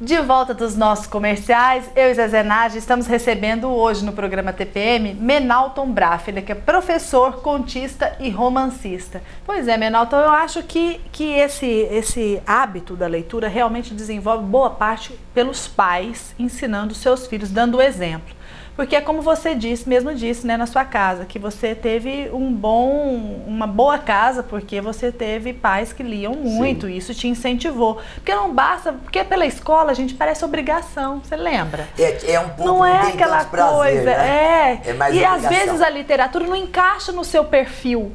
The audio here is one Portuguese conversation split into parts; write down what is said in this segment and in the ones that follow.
De volta dos nossos comerciais, eu e Zezé Nage estamos recebendo hoje no programa TPM Menalton Braff, ele que é professor, contista e romancista. Pois é, Menalton, eu acho que, que esse, esse hábito da leitura realmente desenvolve boa parte pelos pais ensinando seus filhos, dando exemplo. Porque é como você disse, mesmo disse, né, na sua casa, que você teve um bom, uma boa casa porque você teve pais que liam muito Sim. e isso te incentivou. Porque não basta, porque pela escola a gente parece obrigação, você lembra? É, é um pouco Não é aquela prazer, coisa, né? é. é e obrigação. às vezes a literatura não encaixa no seu perfil.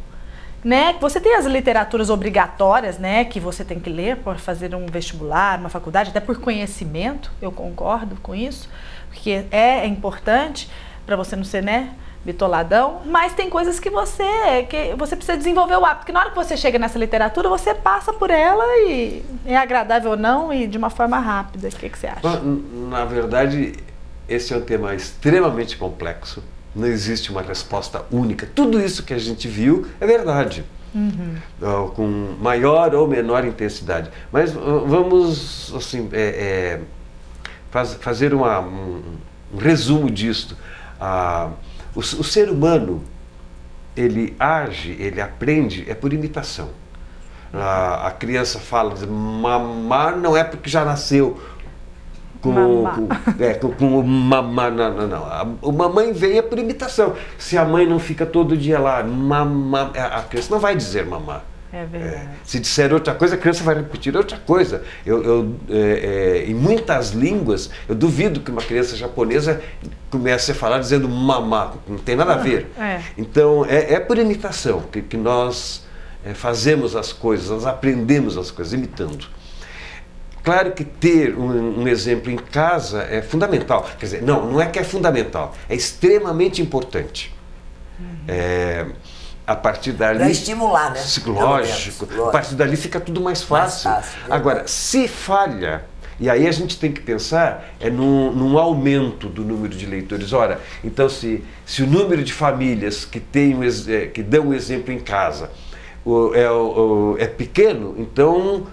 Né? Você tem as literaturas obrigatórias, né, que você tem que ler por fazer um vestibular, uma faculdade, até por conhecimento, eu concordo com isso porque é importante para você não ser, né, bitoladão, mas tem coisas que você que você precisa desenvolver o hábito, porque na hora que você chega nessa literatura, você passa por ela e é agradável ou não e de uma forma rápida. O que, que você acha? Na verdade, esse é um tema extremamente complexo. Não existe uma resposta única. Tudo isso que a gente viu é verdade. Uhum. com maior ou menor intensidade. Mas vamos assim, é, é, faz, fazer uma, um, um, resumo disto. Ah, o, o, ser humano, ele age, ele aprende, é por imitação. Ah, a criança fala, mamar não é porque já nasceu com, com, é, com, com o mamá, não, não, não. A, o mamãe vem é por imitação. Se a mãe não fica todo dia lá, mamá, a criança não vai dizer mamá. É verdade. É, se disser outra coisa, a criança vai repetir outra coisa. Eu, eu é, é, em muitas línguas, eu duvido que uma criança japonesa comece a falar dizendo mamá. Não tem nada a ver. É. Então, é, é, por imitação que, que nós é, fazemos as coisas, nós aprendemos as coisas, imitando. Claro que ter um, um, exemplo em casa é fundamental. Quer dizer, não, não é que é fundamental, é extremamente importante. Uhum. É, a partir dali. Para estimular, né? Psicológico. A partir dali fica tudo mais fácil. Mais fácil Agora, se falha, e aí a gente tem que pensar é num, num, aumento do número de leitores. Ora, então se, se o número de famílias que, tem, é, que dão o um exemplo em casa o, é, o, é pequeno, então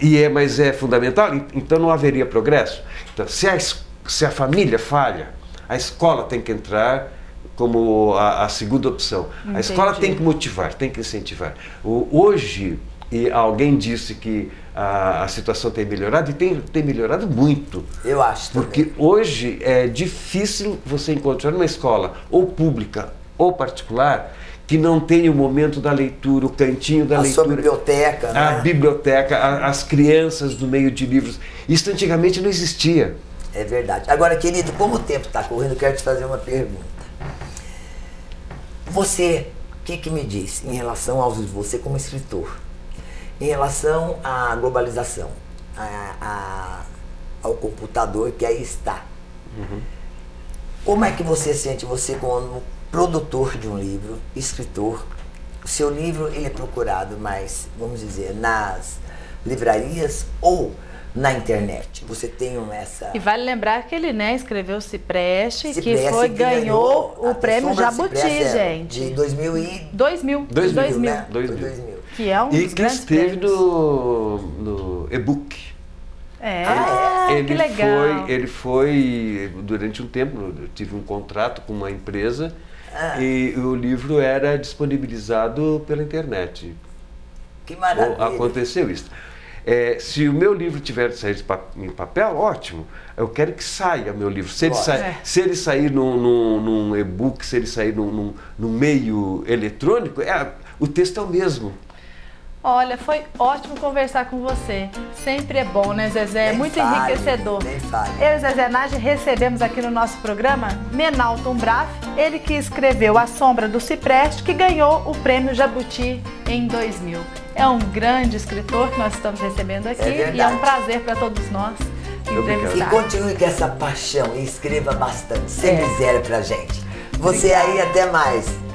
e é, mas é fundamental, então não haveria progresso. Então, se a, se a família falha, a escola tem que entrar como a, a segunda opção. Entendi. A escola tem que motivar, tem que incentivar. O, hoje, e alguém disse que a, a, situação tem melhorado, e tem, tem melhorado muito. Eu acho. Porque também. hoje é difícil você encontrar uma escola, ou pública ou particular, que não tenha o momento da leitura, o cantinho da a leitura. A biblioteca, né? A biblioteca, a, as crianças no meio de livros. Isso antigamente não existia. É verdade. Agora, querido, como o tempo está correndo, eu quero te fazer uma pergunta. Você, o que, que me diz em relação aos você como escritor, em relação à globalização, a, a, ao computador que aí está? Uhum. Como é que você sente você como produtor de um livro, escritor? O seu livro ele é procurado mais, vamos dizer, nas livrarias ou na internet. Você tem essa. E vale lembrar que ele né, escreveu Cipreste, Cipreste que foi que ganhou, ganhou o prêmio Jabuti, é gente. De 2000 e 2000. 2000, 2000, né? 2000. 2000. Que é um e dos que esteve no, no e-book. É, ah, ele, que legal. Foi, ele foi, durante um tempo, eu tive um contrato com uma empresa ah. e o livro era disponibilizado pela internet. Que maravilha. Aconteceu isso. É, se o meu livro tiver de sair em papel, ótimo. Eu quero que saia meu livro. Se ele, sair, é. se ele sair num, num, num e-book, se ele sair num, num, num meio eletrônico, é, o texto é o mesmo. Olha, foi ótimo conversar com você. Sempre é bom, né, Zezé? É muito fale, enriquecedor. Eu e Zezé Nage recebemos aqui no nosso programa Menalton Braff, ele que escreveu A Sombra do Cipreste, que ganhou o prêmio Jabuti em 2000 é um grande escritor que nós estamos recebendo aqui é e é um prazer para todos nós. E continue com essa paixão e escreva bastante, sem é. miséria pra gente. Você Obrigada. aí, até mais.